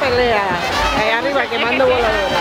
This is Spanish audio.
pelea. Ahí arriba quemando voladores.